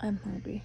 I'm hungry.